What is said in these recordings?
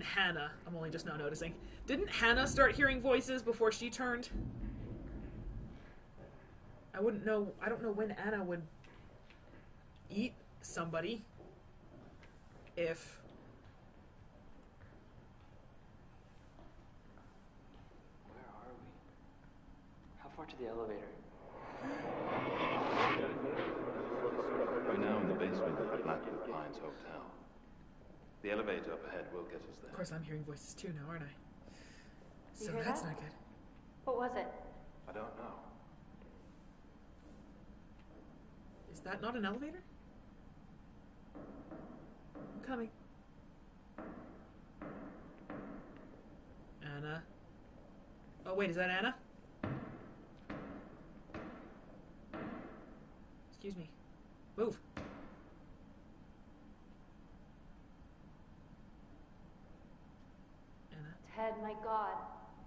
and Hannah. I'm only just now noticing. Didn't Hannah start hearing voices before she turned? I wouldn't know. I don't know when Anna would eat somebody. If. Where are we? How far to the elevator? We're now in the basement of the Blackwood Pines Hotel. The elevator up ahead will get us there. Of course, I'm hearing voices too now, aren't I? You So that's that? not good. What was it? I don't know. Is that not an elevator? I'm coming. Anna. Oh, wait, is that Anna? Excuse me. Move. Anna. Ted, my God.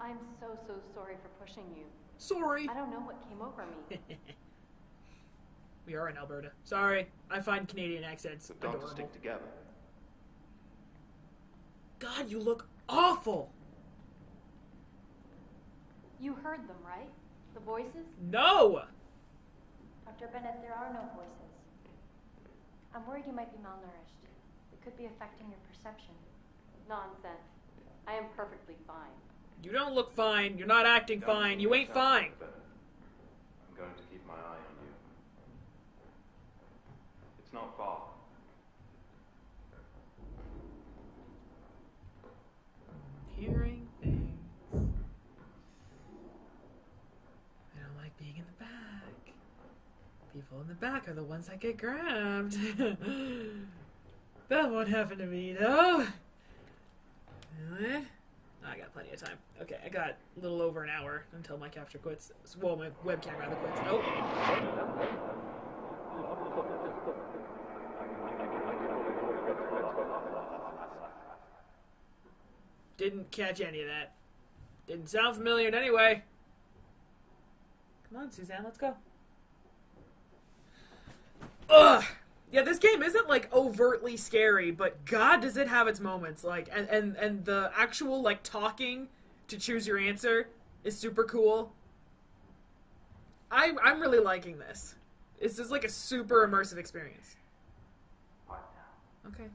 I'm so, so sorry for pushing you. Sorry. I don't know what came over me. we are in Alberta. Sorry, I find Canadian accents We've got to adorable. stick together. God, you look awful. You heard them, right? The voices? No. Dr. Bennett, there are no voices. I'm worried you might be malnourished. It could be affecting your perception. Nonsense. I am perfectly fine. You don't look fine. You're not acting Don't fine. You ain't fine. Bennett. I'm going to keep my eye on you. It's not far. Hearing things. I don't like being in the back. People in the back are the ones that get grabbed. that won't happen to me, though. I got plenty of time. Okay, I got a little over an hour until my capture quits. Well, my webcam rather quits. Oh. Didn't catch any of that. Didn't sound familiar in any way. Come on, Suzanne, let's go. Ugh. Yeah, this game isn't like overtly scary, but God, does it have its moments. Like, and and and the actual like talking to choose your answer is super cool. I I'm really liking this. This is like a super immersive experience. Okay.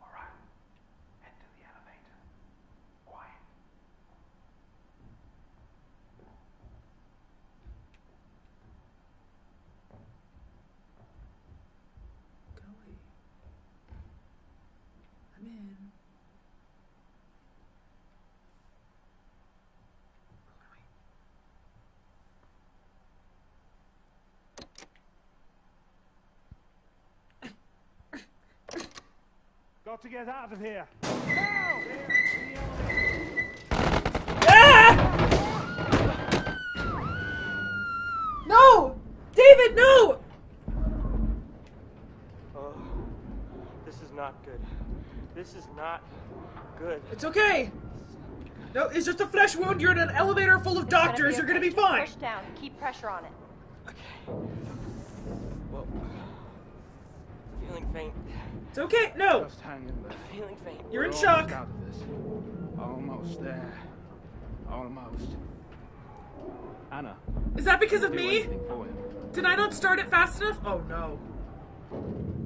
All right. Head to the elevator. Quiet. Going. I'm in. Got to get out of here. Ah! Good. This is not good. It's okay. No, it's just a flesh wound. You're in an elevator full of doctors. You're gonna be fine. Push down. Keep pressure on it. Okay. Well, feeling faint. It's okay. No. Just hang in there. Feeling faint. You're in We're shock. almost out of this. Almost there. Almost. Anna. Is that because of me? anything for him. Did I not start it fast enough? Oh no.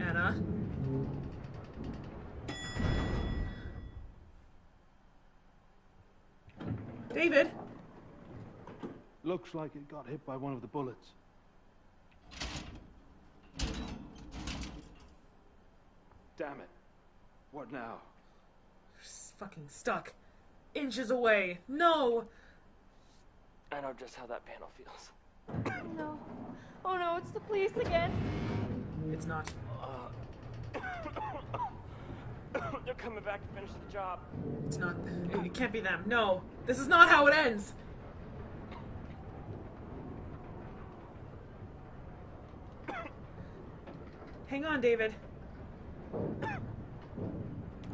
Anna. David. Looks like it got hit by one of the bullets. Damn it. What now? It's fucking stuck. Inches away. No. I know just how that panel feels. No. Oh no, it's the police again. It's not. They're coming back to finish the job. It's not. It can't be them. No. This is not how it ends. Hang on, David.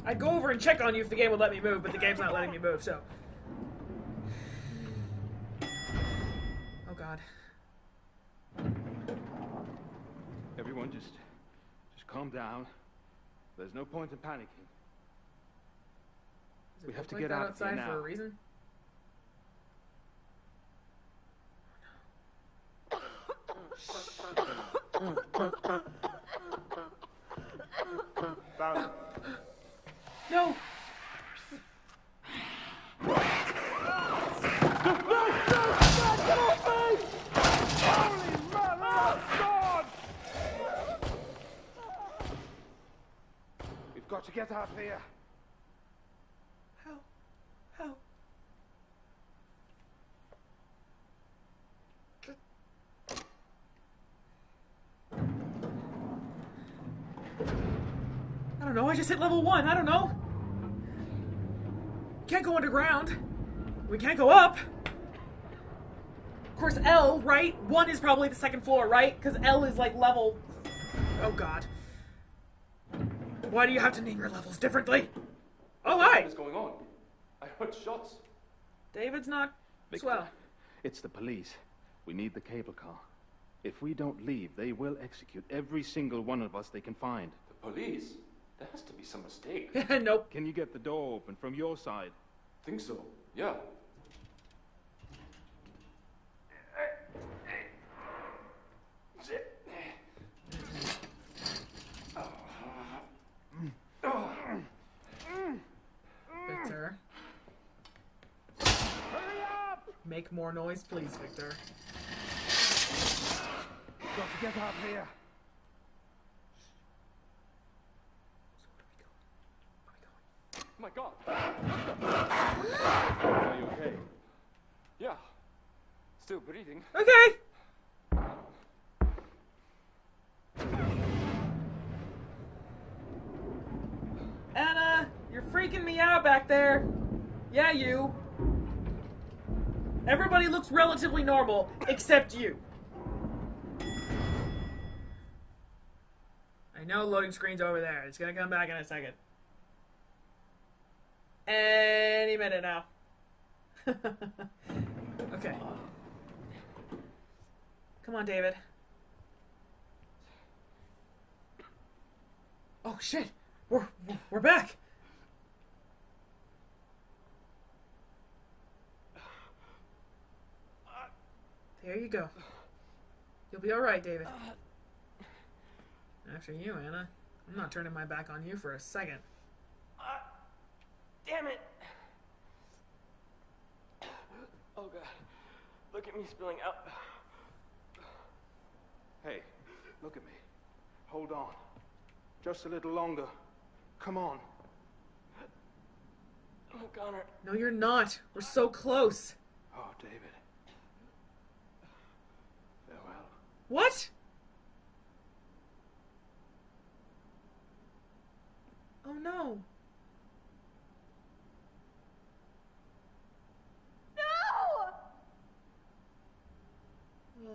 I'd go over and check on you if the game would let me move, but the game's not letting me move, so. Oh God. Everyone, just, just calm down. There's no point in panicking. Does We have to like get that out of here outside for now. a reason. Found it. No. We've got to get out of here. How? How? I don't know. I just hit level one. I don't know. Can't go underground. We can't go up. Of course, L, right? One is probably the second floor, right? Because L is like level. Oh God. Why do you have to name your levels differently? Oh hi. What is going on? I heard shots. David's not Victor, swell. It's the police. We need the cable car. If we don't leave, they will execute every single one of us they can find. The police? There has to be some mistake. nope. Can you get the door open from your side? Think so. Yeah. Victor. Hurry up! Make more noise, please, Victor. Got to get out of here. Oh my god. Are you okay? Yeah. Still breathing. Okay. Anna, you're freaking me out back there. Yeah, you. Everybody looks relatively normal, except you. I know loading screen's over there. It's gonna come back in a second. Any minute now. okay. Come on, David. Oh shit! We're we're back. There you go. You'll be all right, David. After you, Anna. I'm not turning my back on you for a second. Damn it! Oh god. Look at me spilling out. Hey, look at me. Hold on. Just a little longer. Come on. Oh, Connor. No, you're not. We're so close. Oh, David. Farewell. What? Oh no. No!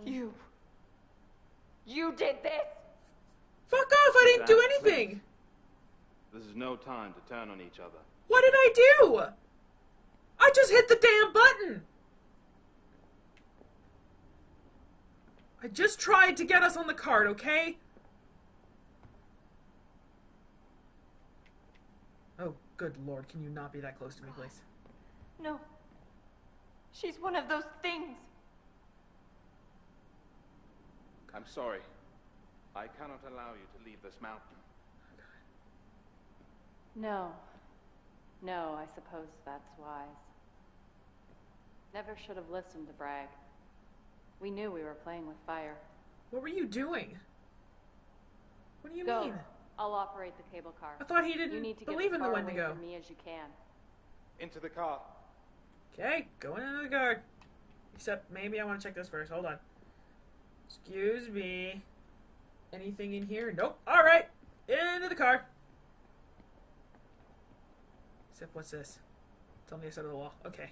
You. You did this! Fuck off! I didn't do anything! This is no time to turn on each other. What did I do? I just hit the damn button! I just tried to get us on the card, okay? Oh, good lord, can you not be that close to me, please? No. She's one of those things. I'm sorry. I cannot allow you to leave this mountain. No. No, I suppose that's wise. Never should have listened to Bragg. We knew we were playing with fire. What were you doing? What do you Go. mean? I'll operate the cable car. I thought he didn't you need to believe get in as the far away Wendigo. from me as you can. Into the car. Okay, going into the car. Except maybe I want to check this first. Hold on. Excuse me. Anything in here? Nope. All right, into the car. Except what's this? It's on the other side of the wall. Okay.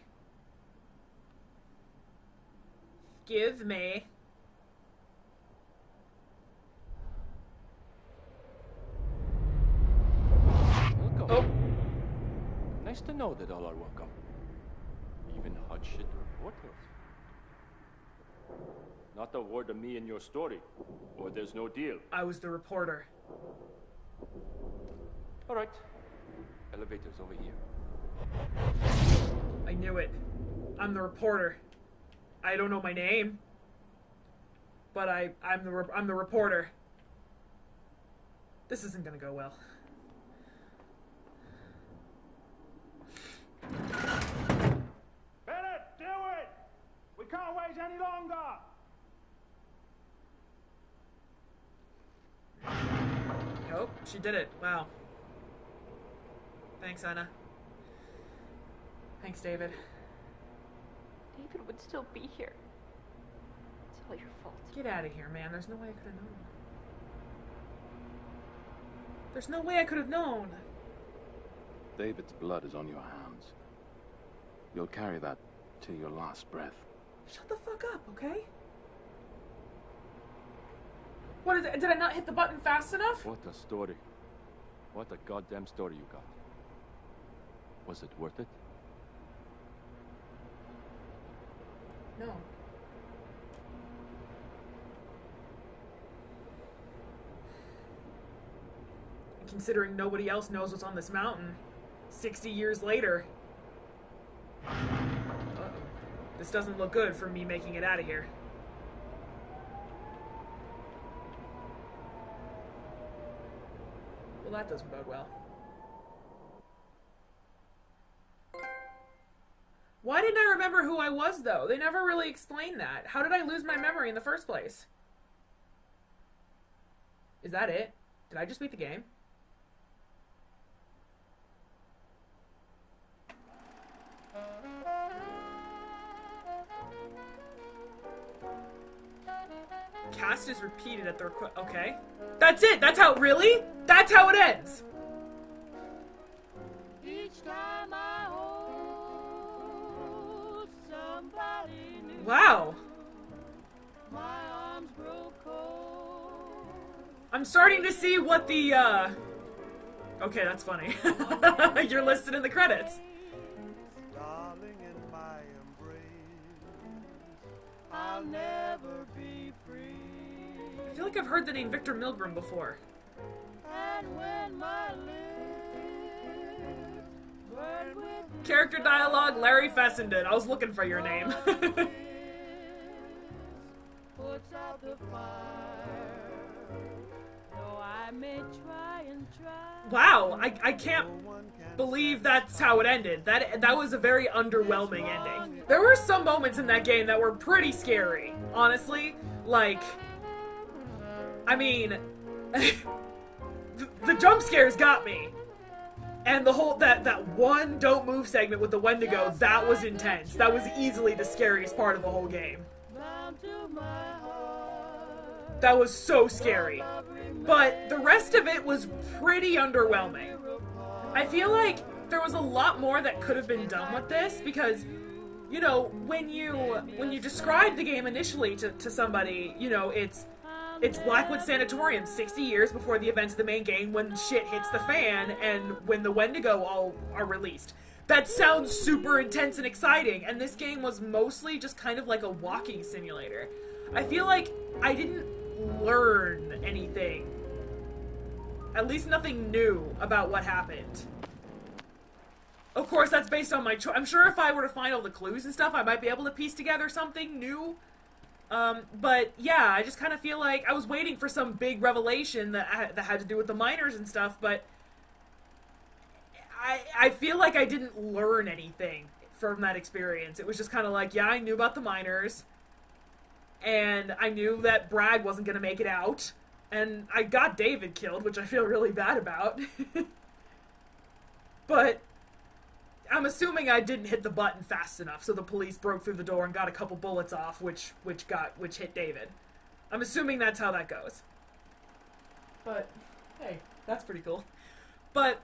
Excuse me. Welcome. Oh. Nice to know that all are welcome. Even hot shit reporters. Not a word of me in your story, or there's no deal. I was the reporter. All right. Elevator's over here. I knew it. I'm the reporter. I don't know my name, but I I'm the re- I'm the reporter. This isn't gonna go well. Bennett, do it! We can't wait any longer! Oh, she did it. Wow. Thanks, Anna. Thanks, David. David would still be here. It's all your fault. Get out of here, man. There's no way I could have known. There's no way I could have known. David's blood is on your hands. You'll carry that till your last breath. Shut the fuck up, okay? What is it? Did I not hit the button fast enough? What a story. What a goddamn story you got. Was it worth it? No. Considering nobody else knows what's on this mountain, 60 years later. Uh-oh. This doesn't look good for me making it out of here. That doesn't bode well. Why didn't I remember who I was, though? They never really explained that. How did I lose my memory in the first place? Is that it? Did I just beat the game? Cast is repeated at the request. Okay. That's it! That's how. Really? That's how it ends! Each time I hold somebody new, Wow. my arms grow cold. I'm starting to see what the, uh. Okay, that's funny. You're listed in the credits. Darling, in feel like I've heard the name Victor Milgram before. Character dialogue Larry Fessenden. I was looking for your name. wow, I, I can't believe that's how it ended. That that was a very underwhelming ending. There were some moments in that game that were pretty scary, honestly. Like, I mean, the, the jump scares got me, and the whole that that one don't move segment with the Wendigo that was intense. That was easily the scariest part of the whole game. That was so scary. But the rest of it was pretty underwhelming. I feel like there was a lot more that could have been done with this because you know, when you when you describe the game initially to, to somebody, you know, it's it's Blackwood Sanatorium 60 years before the events of the main game when shit hits the fan and when the Wendigo all are released. That sounds super intense and exciting, and this game was mostly just kind of like a walking simulator. I feel like I didn't learn anything. At least nothing new about what happened. Of course, that's based on my choice. I'm sure if I were to find all the clues and stuff, I might be able to piece together something new. Um, but yeah, I just kind of feel like I was waiting for some big revelation that I, that had to do with the miners and stuff, but I I feel like I didn't learn anything from that experience. It was just kind of like, yeah, I knew about the miners, and I knew that Bragg wasn't gonna make it out, and I got David killed, which I feel really bad about. but I'm assuming I didn't hit the button fast enough, so the police broke through the door and got a couple bullets off, which which got which hit David. I'm assuming that's how that goes. But hey, that's pretty cool. But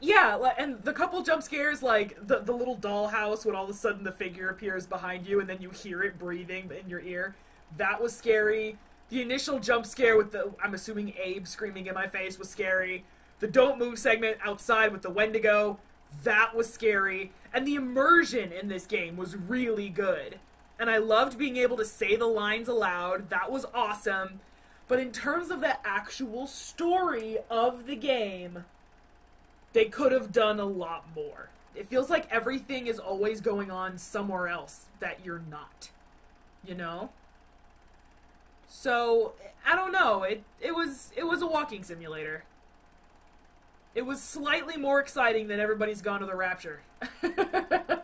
yeah, and the couple jump scares, like the the little dollhouse when all of a sudden the figure appears behind you and then you hear it breathing in your ear, that was scary. The initial jump scare with the I'm assuming Abe screaming in my face was scary. The don't move segment outside with the Wendigo, that was scary. And the immersion in this game was really good. and I loved being able to say the lines aloud. That was awesome. But in terms of the actual story of the game, they could have done a lot more. It feels like everything is always going on somewhere else that you're not. You know? So, I don't know. It it was it was a walking simulator. It was slightly more exciting than Everybody's Gone to the Rapture.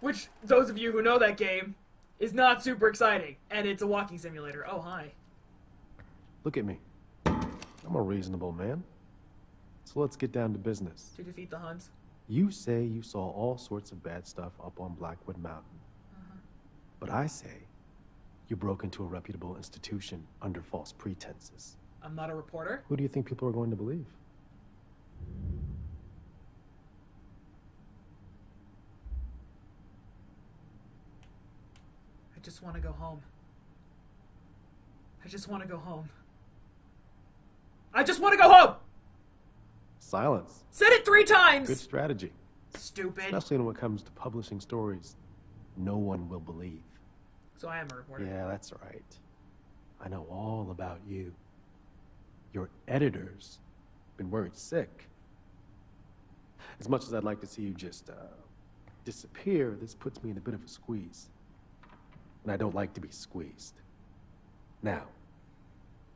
Which those of you who know that game is not super exciting and it's a walking simulator. Oh, hi. Look at me. I'm a reasonable man. So let's get down to business. To defeat the Huns. You say you saw all sorts of bad stuff up on Blackwood Mountain. Uh-huh. But I say you broke into a reputable institution under false pretenses. I'm not a reporter. Who do you think people are going to believe? Just want to go home. I just want to go home. I just want to go home! Silence. Said it three times! Good strategy. Stupid. Especially when it comes to publishing stories no one will believe. So I am a reporter. Yeah, that's right. I know all about you. Your editors been worried sick. As much as I'd like to see you just uh, disappear, this puts me in a bit of a squeeze. And I don't like to be squeezed. Now,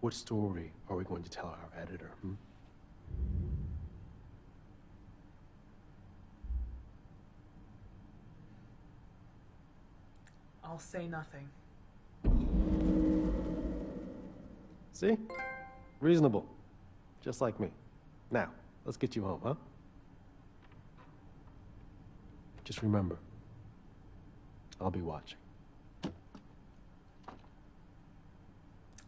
what story are we going to tell our editor? Hmm? I'll say nothing. See? Reasonable. Just like me. Now, let's get you home, huh? Just remember, I'll be watching.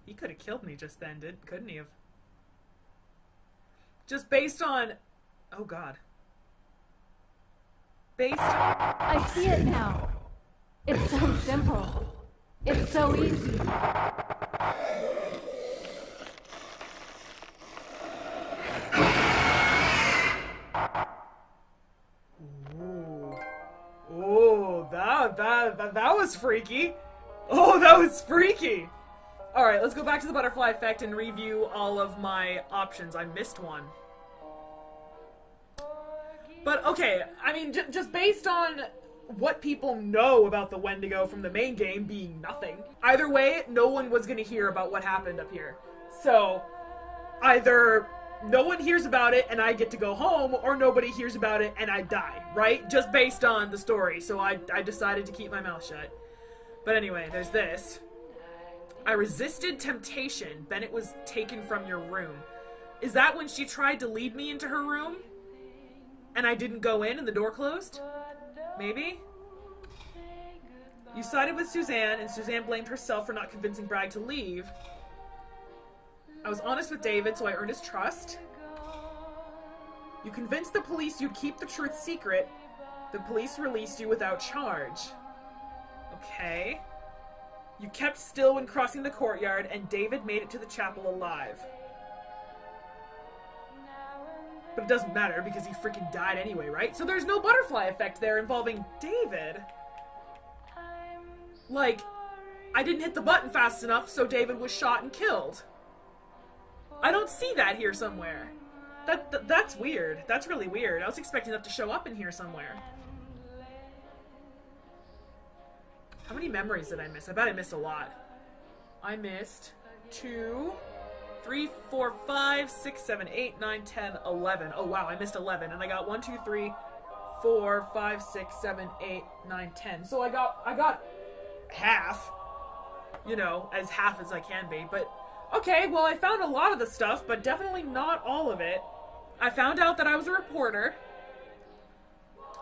He could have killed me just then, did couldn't he have? Just based on Oh god. Based I see it now. It's so simple. It's so easy. Ooh. Ooh, that, that that that was freaky. Oh, that was freaky. All right, let's go back to the butterfly effect and review all of my options. I missed one. But okay, I mean, just based on what people know about the Wendigo from the main game being nothing, either way, no one was going to hear about what happened up here. So, either no one hears about it and I get to go home, or nobody hears about it and I die, right? Just based on the story. So I, I decided to keep my mouth shut. But anyway, there's this. I resisted temptation. Bennett was taken from your room. Is that when she tried to lead me into her room? And I didn't go in and the door closed? Maybe? You sided with Suzanne, and Suzanne blamed herself for not convincing Bragg to leave. I was honest with David, so I earned his trust. You convinced the police you'd keep the truth secret. The police released you without charge. Okay. You kept still when crossing the courtyard, and David made it to the chapel alive. But it doesn't matter because he freaking died anyway, right? So there's no butterfly effect there involving David. Like, I didn't hit the button fast enough, so David was shot and killed. I don't see that here somewhere. That, th- that's weird. That's really weird. I was expecting that to show up in here somewhere. How many memories did I miss? I bet I missed a lot. I missed two, three, four, five, six, seven, eight, nine, ten, eleven. Oh wow, I missed eleven, and I got one, two, three, four, five, six, seven, eight, nine, ten. So I got I got half. You know, as half as I can be. But okay, well I found a lot of the stuff, but definitely not all of it. I found out that I was a reporter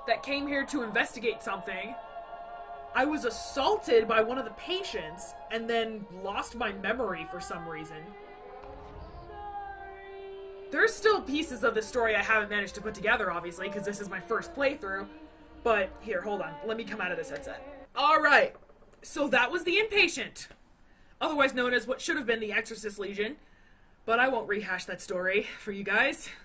that came here to investigate something. I was assaulted by one of the patients and then lost my memory for some reason. There's still pieces of the story I haven't managed to put together, obviously, because this is my first playthrough. But here, hold on. Let me come out of this headset. Alright. So that was the Inpatient. Otherwise known as what should have been the Exorcist Legion. But I won't rehash that story for you guys.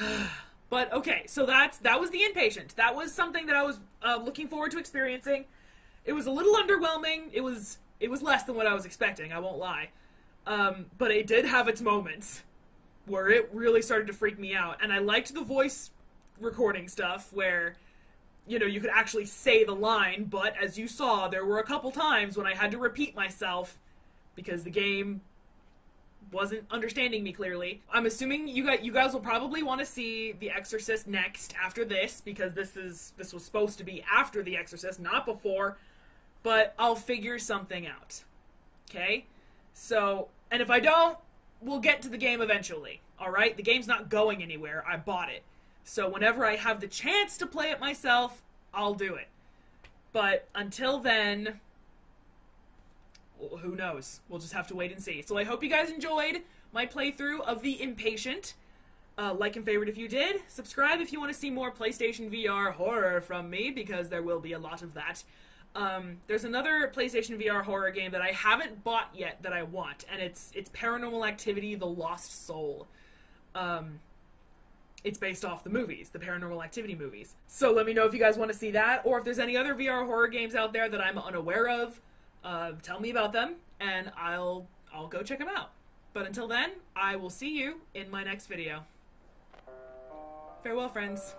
But okay, so that's that was the inpatient. That was something that I was uh, looking forward to experiencing, it was a little underwhelming. It was it was less than what I was expecting. I won't lie, um, but it did have its moments where it really started to freak me out, and I liked the voice recording stuff where you know you could actually say the line. But as you saw, there were a couple times when I had to repeat myself because the game wasn't understanding me clearly. I'm assuming you guys you guys will probably want to see The Exorcist next after this because this is this was supposed to be after The Exorcist, not before. But I'll figure something out. Okay? So, and if I don't, we'll get to the game eventually. All right? The game's not going anywhere. I bought it. So whenever I have the chance to play it myself, I'll do it. But until then, who knows? We'll just have to wait and see. So I hope you guys enjoyed my playthrough of The Inpatient. Uh, like and favorite if you did. Subscribe if you want to see more PlayStation VR horror from me, because there will be a lot of that. Um, there's another PlayStation VR horror game that I haven't bought yet that I want, and it's it's Paranormal Activity: The Lost Soul. Um, it's based off the movies, the Paranormal Activity movies. So let me know if you guys want to see that, or if there's any other VR horror games out there that I'm unaware of. Uh, tell me about them, and I'll I'll go check them out. But until then, I will see you in my next video. Farewell, friends.